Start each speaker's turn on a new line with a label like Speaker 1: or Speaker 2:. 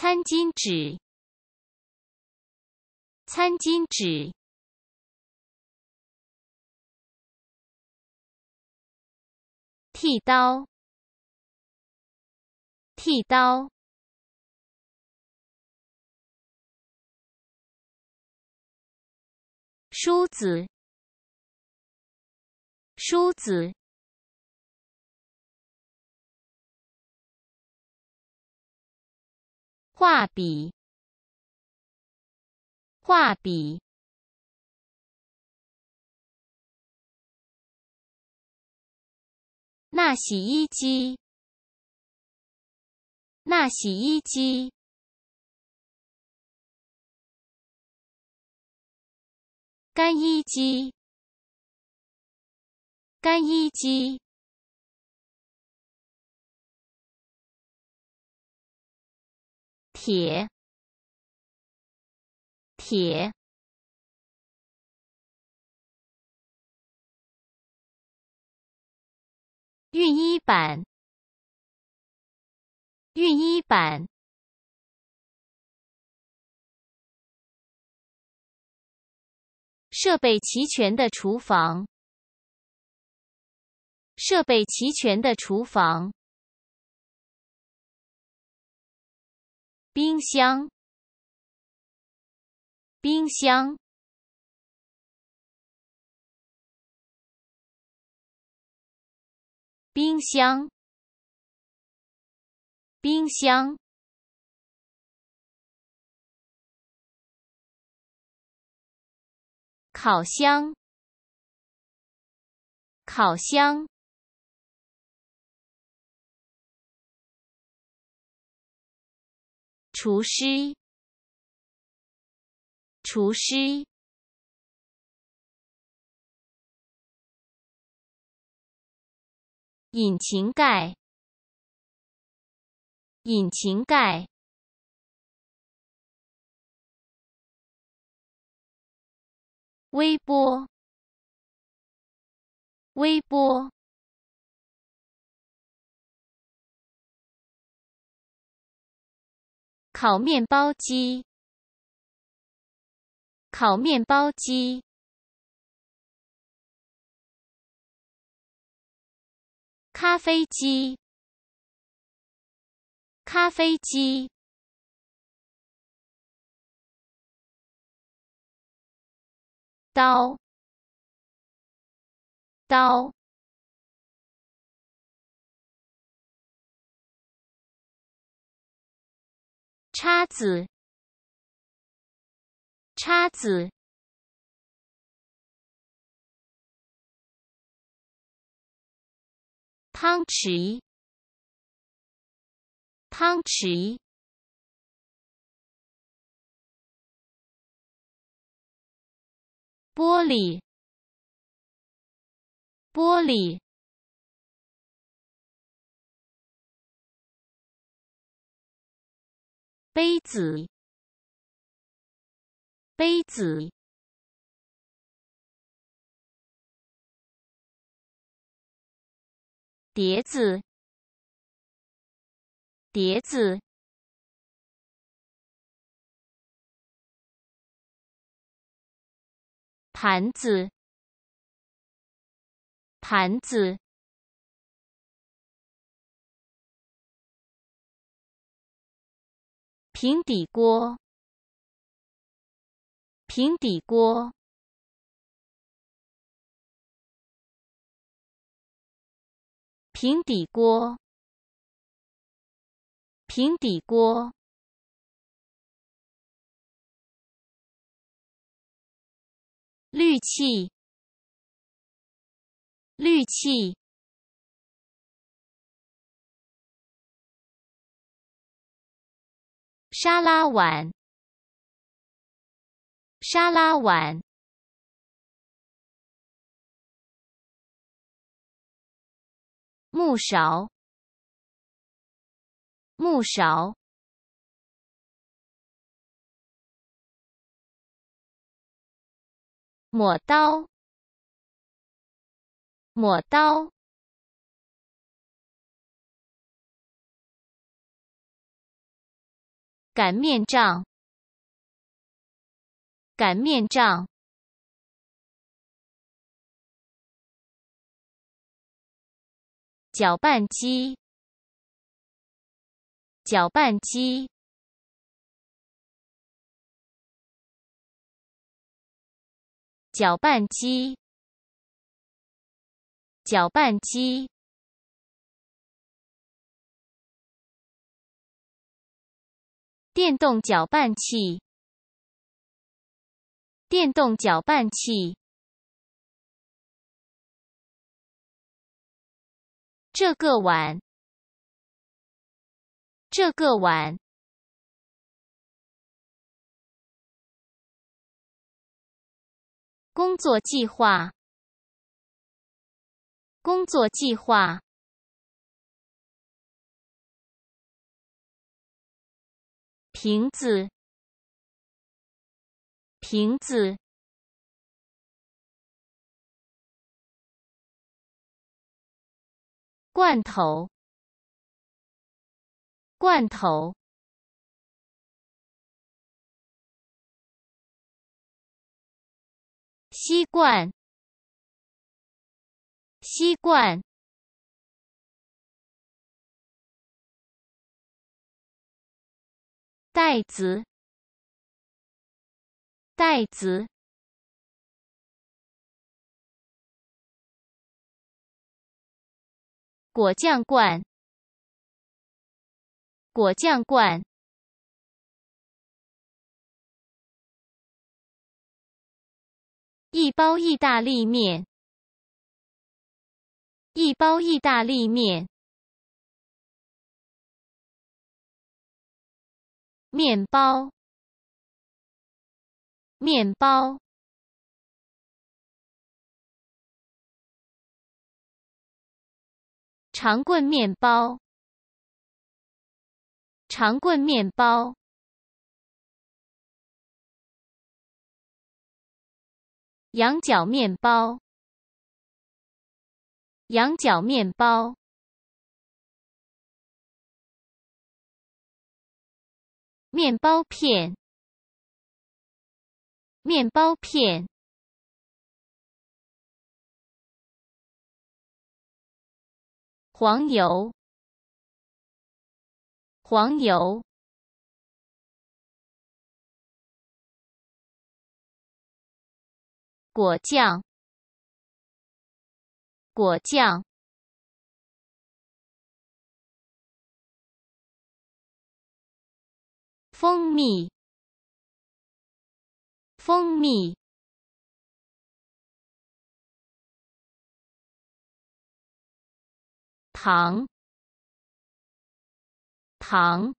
Speaker 1: 餐巾纸，餐巾纸。剃刀，剃刀。梳子，梳子。画笔，画笔。那洗衣机，那洗衣机。干衣机，干衣机。铁，铁。熨衣板，熨衣板。设备齐全的厨房，设备齐全的厨房。冰箱，冰箱。冰箱，冰箱。烤箱，烤箱。厨师，厨师。引擎盖，引擎盖。微波，微波。烤面包机，烤面包机。咖啡机，咖啡机。刀，刀。叉子，叉子。汤匙，汤匙，玻璃，玻璃，杯子，杯子。碟子，碟子，盘子，盘子，平底锅，平底锅。平底锅，平底锅。氯气，氯气。沙拉碗，沙拉碗。木勺，木勺，抹刀，抹刀，擀面杖，擀面杖。搅拌机，搅拌机。搅拌机，搅拌机，电动搅拌器，电动搅拌器，这个碗，这个碗。工作计划，工作计划。瓶子，瓶子。罐头，罐头。吸罐，吸罐，袋子，袋子，果酱罐，果酱罐。一包意大利面，一包意大利面，面包，面包，长棍面包，长棍面包。羊角面包，羊角面包，面包片，面包片，黄油，黄油。果酱，果酱，蜂蜜，蜂蜜，糖，糖。